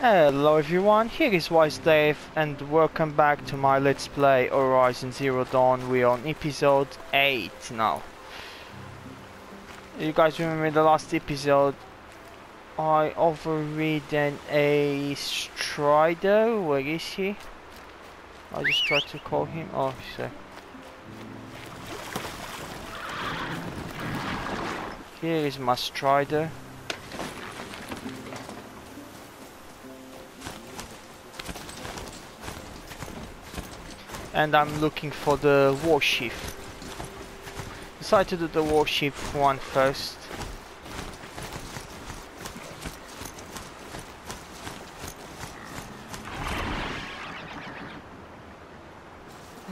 Hello everyone, here is Wise Dave and welcome back to my Let's Play Horizon Zero Dawn. We're on episode 8 now. You guys remember the last episode I overridden a Strider? Where is he? I just tried to call him. Oh, sorry. Here is my Strider. And I'm looking for the war chief. Decide to do the war chief one first.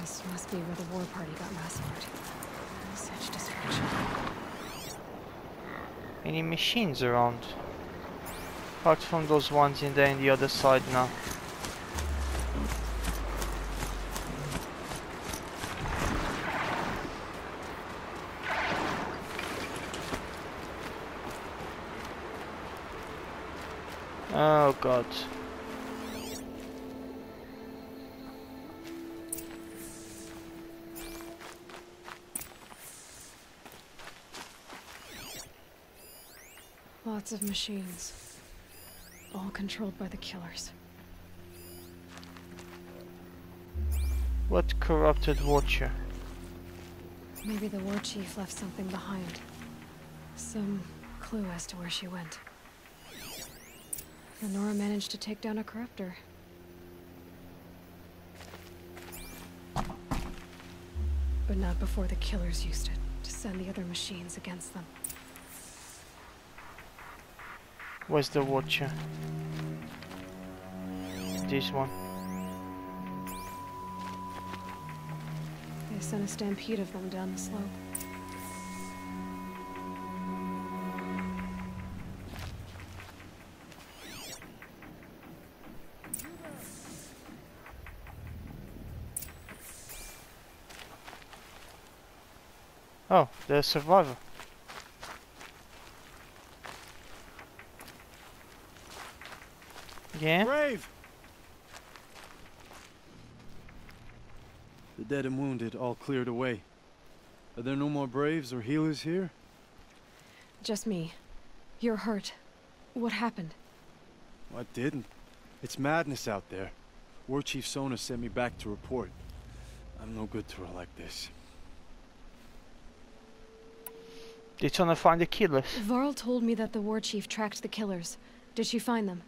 This must be where the war party got massacred. Such destruction. Any machines around? Apart from those ones in there in the other side now. Oh god. Lots of machines. All controlled by the killers. What corrupted watcher? Maybe the war chief left something behind. Some clue as to where she went. Lenora managed to take down a corruptor. But not before the killers used it to send the other machines against them. Where's the watcher? This one. They sent a stampede of them down the slope. Oh, the survivor. Yeah? Brave! The dead and wounded all cleared away. Are there no more braves or healers here? Just me. You're hurt. What happened? What didn't? It's madness out there. War Chief Sona sent me back to report. I'm no good to her like this. They're trying to find the killers. Varl told me that the war chief tracked the killers. Did she find them?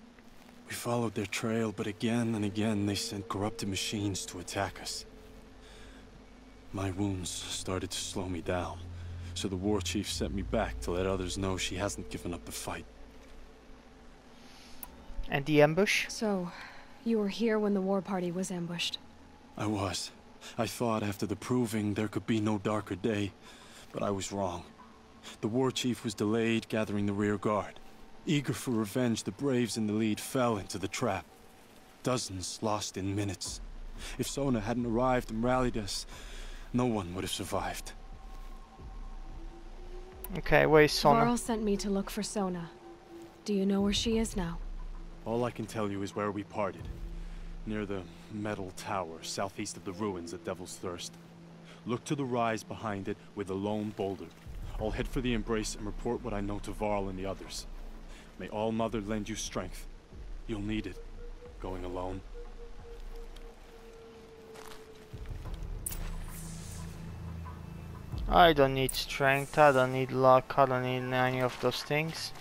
We followed their trail, but again and again they sent corrupted machines to attack us. My wounds started to slow me down, so the war chief sent me back to let others know she hasn't given up the fight. And the ambush? So, you were here when the war party was ambushed. I was. I thought after the proving there could be no darker day, but I was wrong. The war chief was delayed gathering the rear guard. Eager for revenge, the braves in the lead fell into the trap. Dozens lost in minutes. If Sona hadn't arrived and rallied us, no one would have survived. Okay, where is Sona? Varl sent me to look for Sona. Do you know where she is now? All I can tell you is where we parted. Near the metal tower, southeast of the ruins at Devil's Thirst. Look to the rise behind it with a lone boulder. I'll head for the Embrace and report what I know to Varl and the others. May All Mother lend you strength. You'll need it, going alone. I don't need strength, I don't need luck, I don't need any of those things.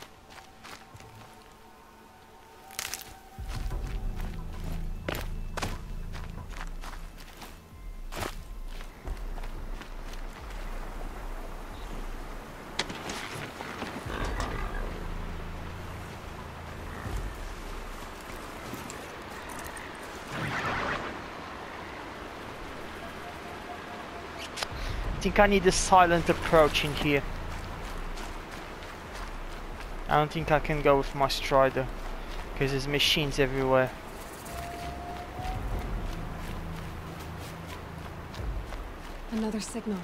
Think I need a silent approach in here. I don't think I can go with my Strider. Because there's machines everywhere. Another signal.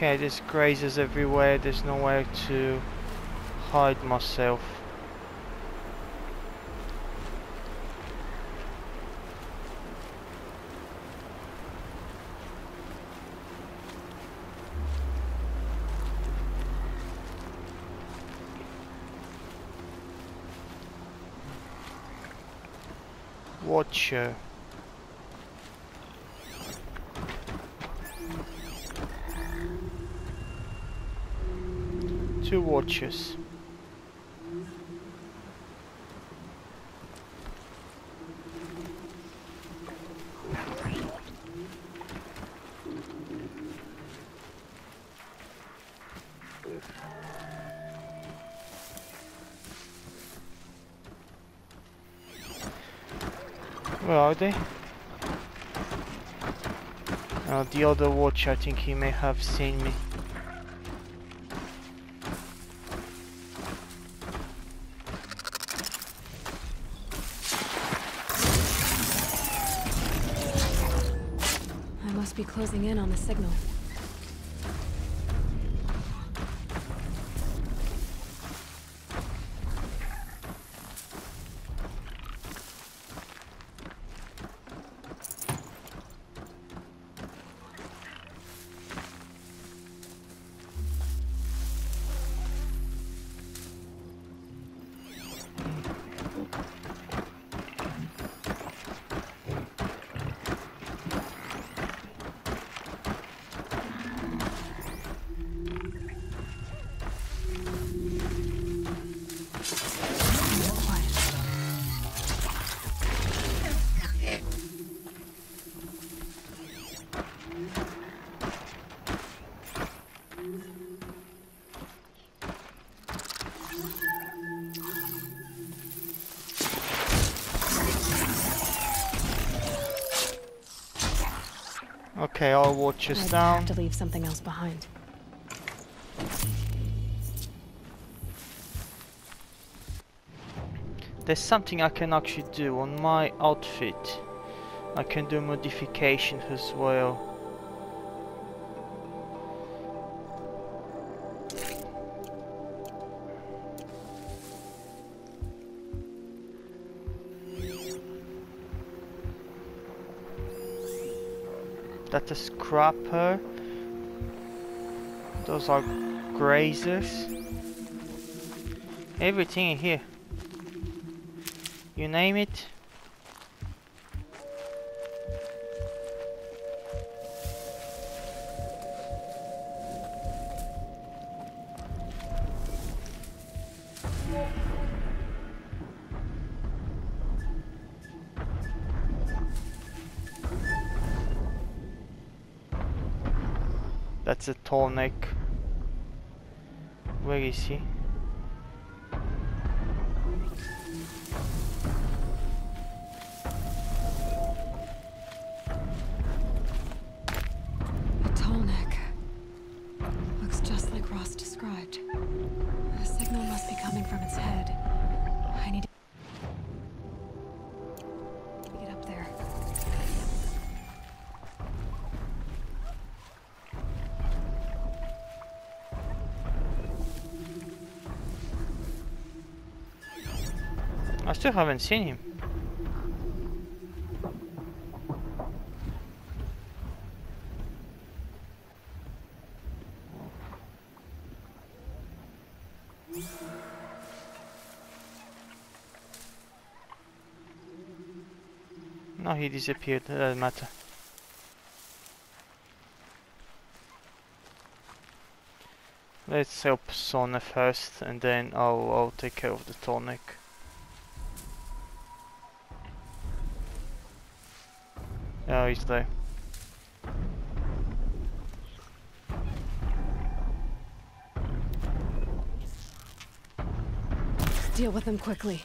Okay, there's grazers everywhere, there's nowhere to hide myself. Watcher. Two watches. Where are they? Uh, the other watch, I think he may have seen me. I must be closing in on the signal. Okay, I'd down. have to leave something else behind. There's something I can actually do on my outfit. I can do modification as well. That's a scrapper. Those are grazers. Everything in here. You name it. Tall neck. Where is he? Still haven't seen him. No, he disappeared. Uh, it doesn't matter. Let's help Sona first, and then I'll, I'll take care of the tonic. He's there. Deal with them quickly.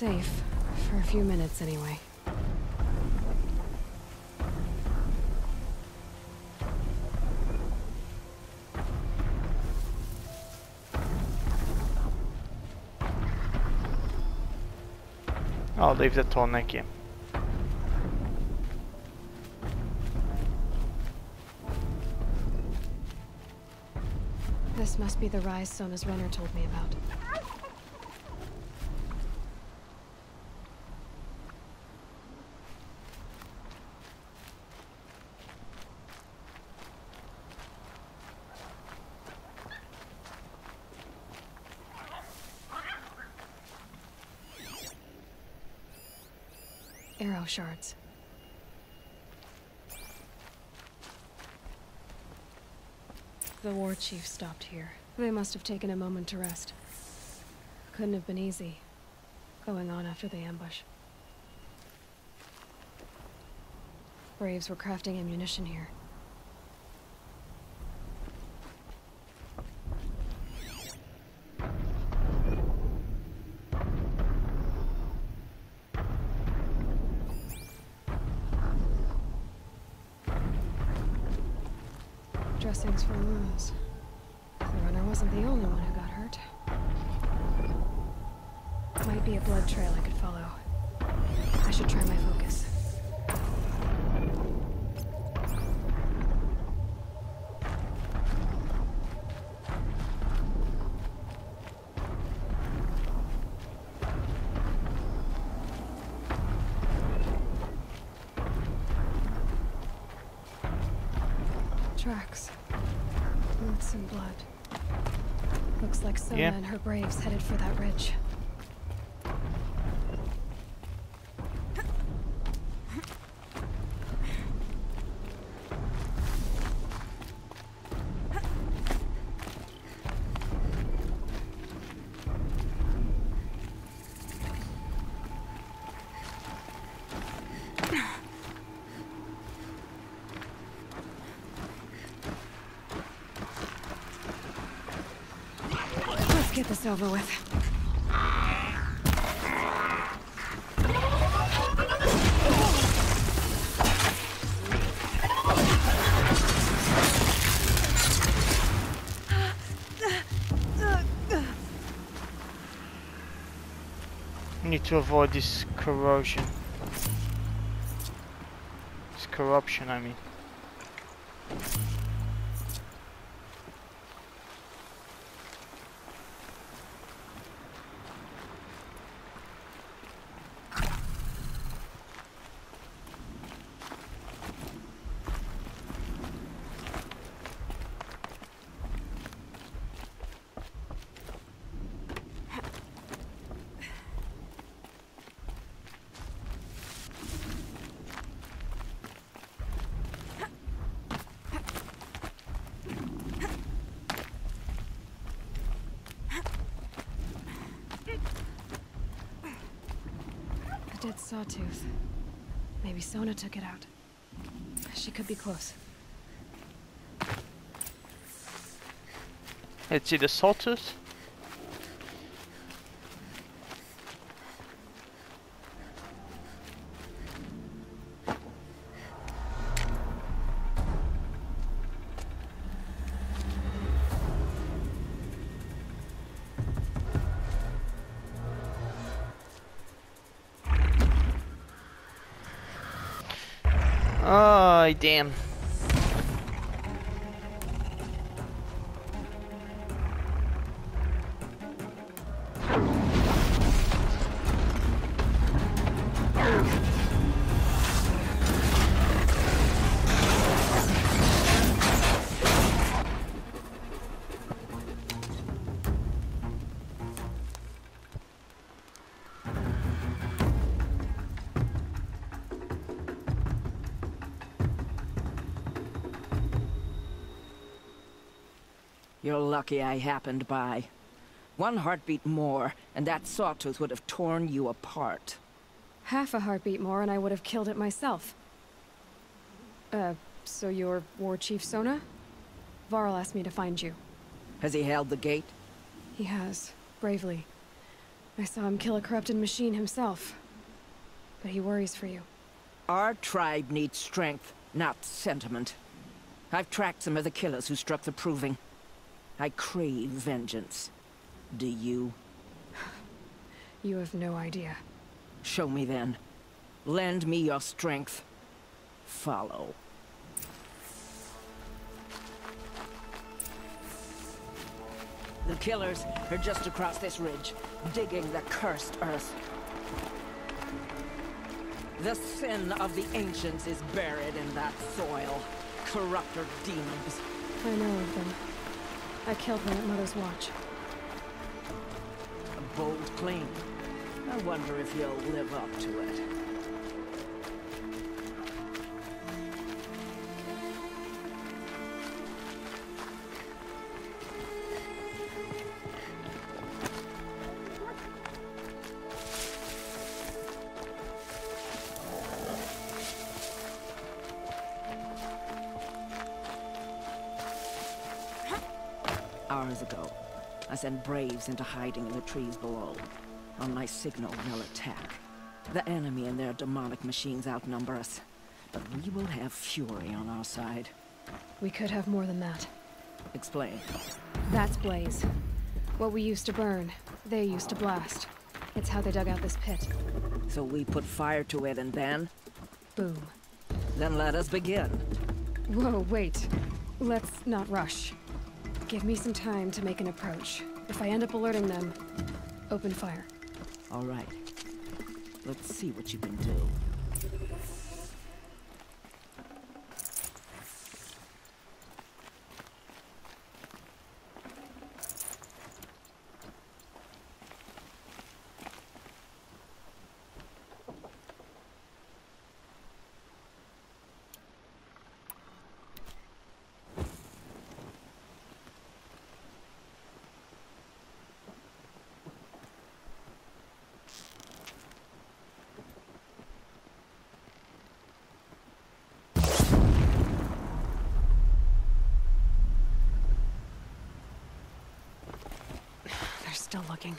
Safe. For a few minutes, anyway. I'll leave the here. This must be the rise Sona's runner told me about. Arrow shards. The war chief stopped here. They must have taken a moment to rest. Couldn't have been easy, going on after the ambush. Braves were crafting ammunition here. Tracks. Roots and blood. Looks like Sona Yeah. and her braves headed for that ridge. Over with. Need to avoid this corrosion. This corruption, I mean. A dead sawtooth. Maybe Sona took it out. She could be close. Let's see the sawtooth. Damn. You're lucky I happened by. One heartbeat more, and that sawtooth would have torn you apart. Half a heartbeat more and I would have killed it myself. Uh, so you're War Chief Sona? Varl asked me to find you. Has he held the gate? He has, bravely. I saw him kill a corrupted machine himself. But he worries for you. Our tribe needs strength, not sentiment. I've tracked some of the killers who struck the Proving. I crave vengeance. Do you? You have no idea. Show me then. Lend me your strength. Follow. The killers are just across this ridge, digging the cursed earth. The sin of the ancients is buried in that soil. Corruptor demons. I know of them. I killed them at Mother's Watch. A bold claim. I wonder if you'll live up to it. Braves into hiding in the trees below. On my signal, they'll attack. The enemy and their demonic machines outnumber us. But we will have fury on our side. We could have more than that. Explain. That's Blaze. What we used to burn, they used to blast. It's how they dug out this pit. So we put fire to it and then? Boom. Then let us begin. Whoa, wait. Let's not rush. Give me some time to make an approach. If I end up alerting them, open fire. All right. Let's see what you can do. They're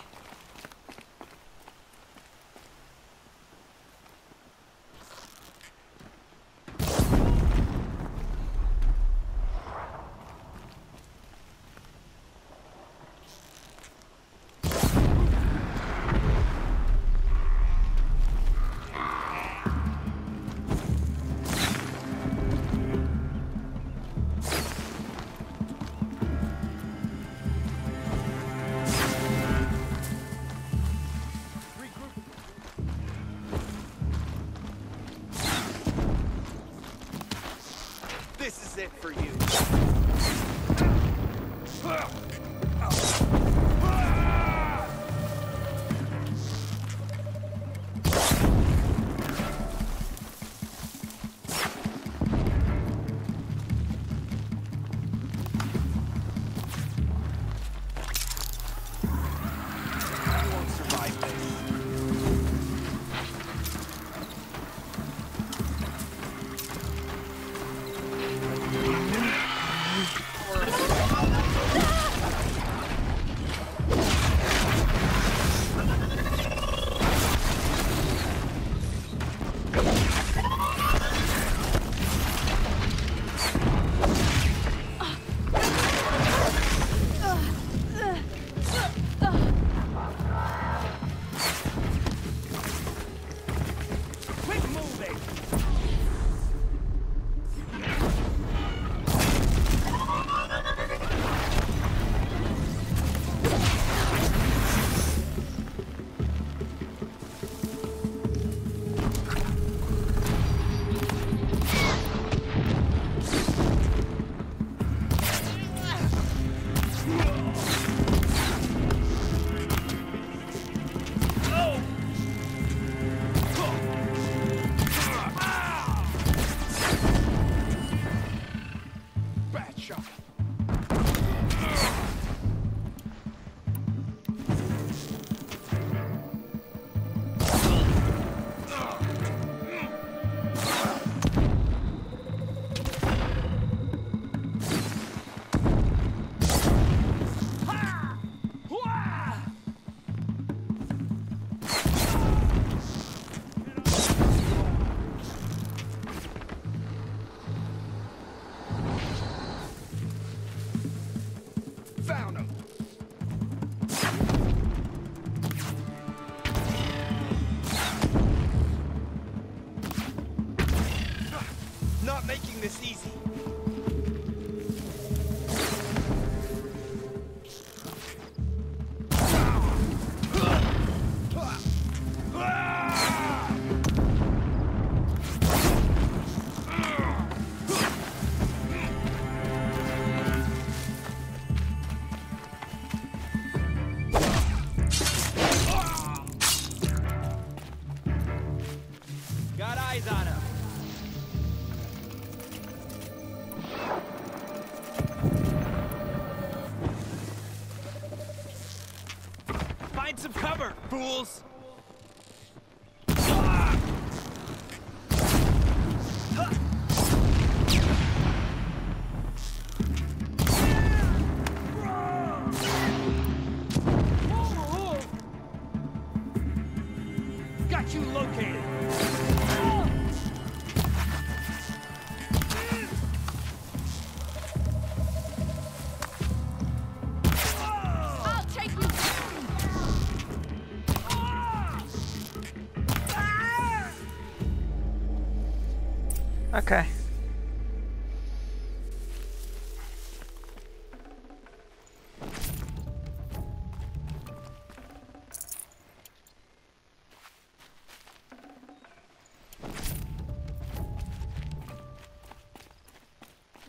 Okay.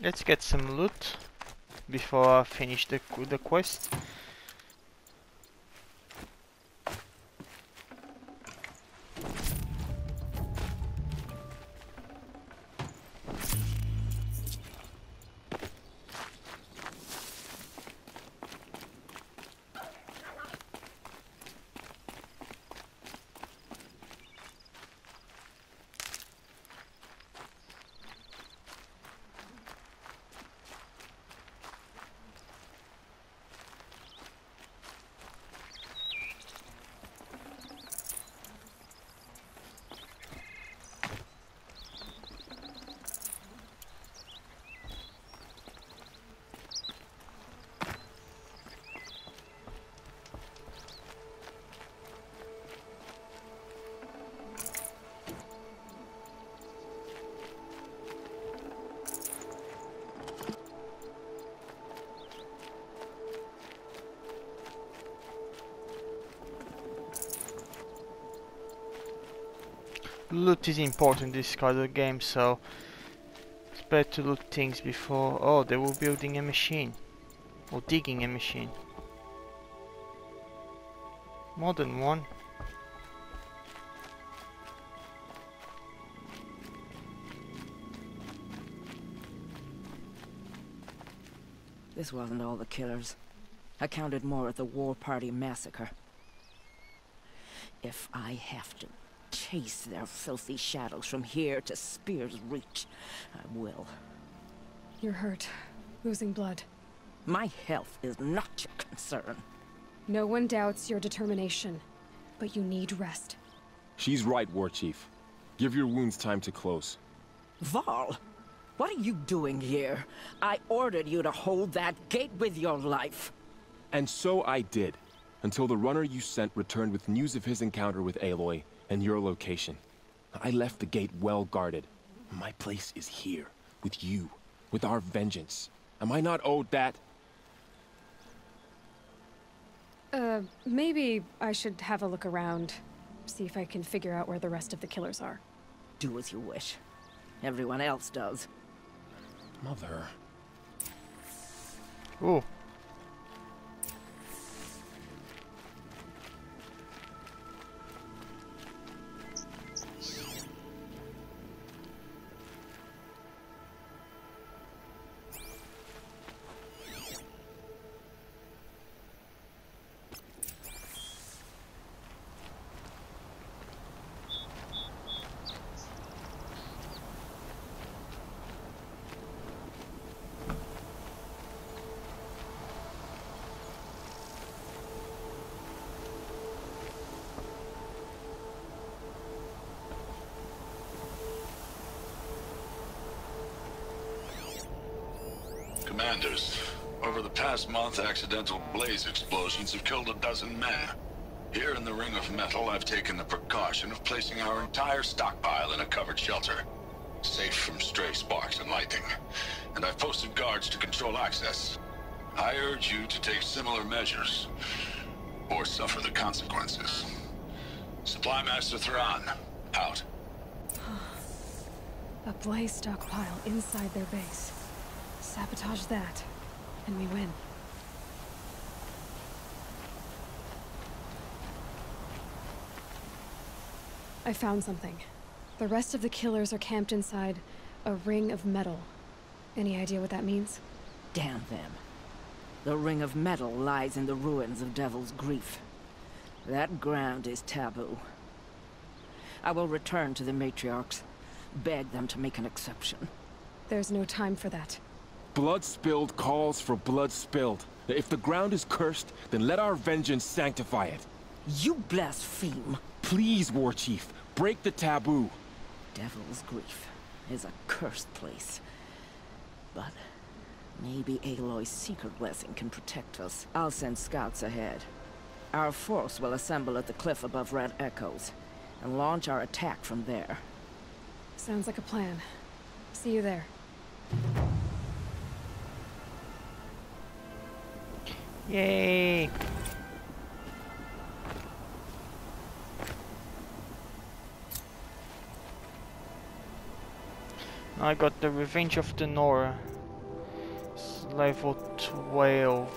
Let's get some loot before I finish the the quest. Loot is important in this kind of game, so it's better to loot things before. Oh, they were building a machine or digging a machine. Modern one. This wasn't all the killers. I counted more at the War Party massacre. If I have to chase their filthy shadows from here to Spear's Reach, I will. You're hurt. Losing blood. My health is not your concern. No one doubts your determination, but you need rest. She's right, War Chief. Give your wounds time to close. Varl, what are you doing here? I ordered you to hold that gate with your life. And so I did, until the runner you sent returned with news of his encounter with Aloy and your location. I left the gate well guarded. My place is here, with you, with our vengeance. Am I not owed that? Uh, maybe I should have a look around. See if I can figure out where the rest of the killers are. Do as you wish. Everyone else does. Mother. Ooh. Commanders, Over the past month, accidental blaze explosions have killed a dozen men. Here in the Ring of Metal, I've taken the precaution of placing our entire stockpile in a covered shelter. Safe from stray sparks and lightning. And I've posted guards to control access. I urge you to take similar measures, or suffer the consequences. Supply Master Thrawn, out. A blaze stockpile inside their base. Sabotage that, and we win. I found something. The rest of the killers are camped inside a ring of metal. Any idea what that means? Damn them. The Ring of Metal lies in the ruins of Devil's Grief. That ground is taboo. I will return to the matriarchs, beg them to make an exception. There's no time for that. Blood spilled calls for blood spilled. If the ground is cursed, then let our vengeance sanctify it. You blaspheme! Please, War Chief, break the taboo. Devil's Grief is a cursed place. But maybe Aloy's secret blessing can protect us. I'll send scouts ahead. Our force will assemble at the cliff above Red Echoes, and launch our attack from there. Sounds like a plan. See you there. Yay! I got the Revenge of the Nora. It's level 12.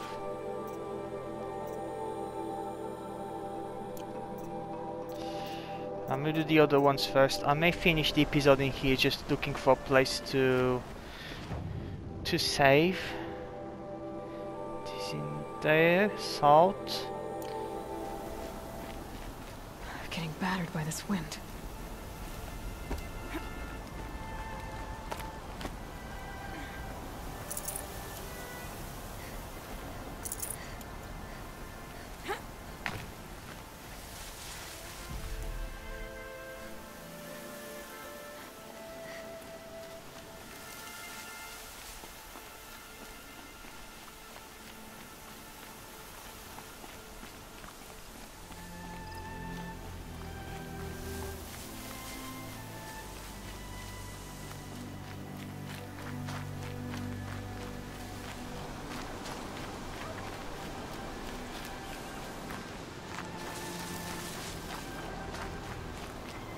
I'm gonna do the other ones first. I may finish the episode in here just looking for a place to to save. There, salt. Getting battered by this wind.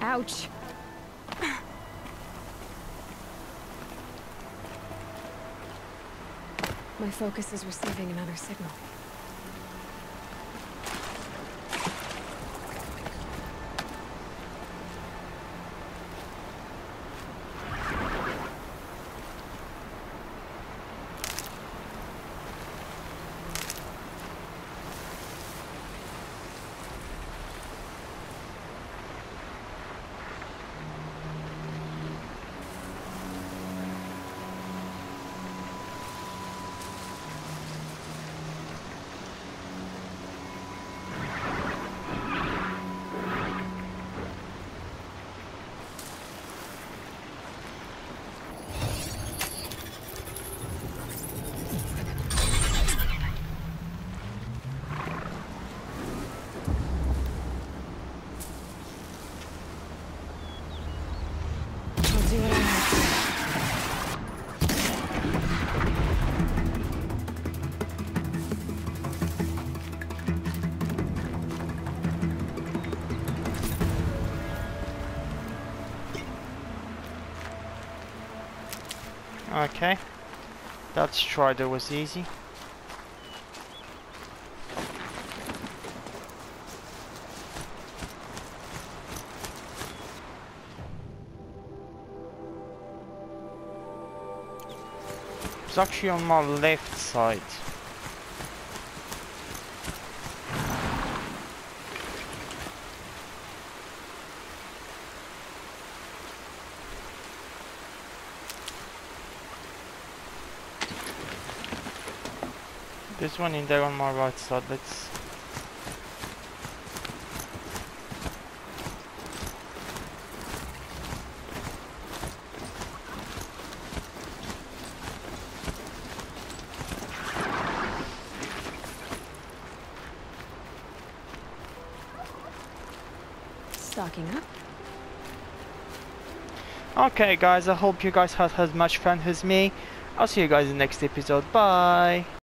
Ouch. My focus is receiving another signal. Okay. that's That strider was easy. It's actually on my left side. one in there on my right side. Let's Okay guys, I hope you guys had as much fun as me. I'll see you guys in the next episode. Bye!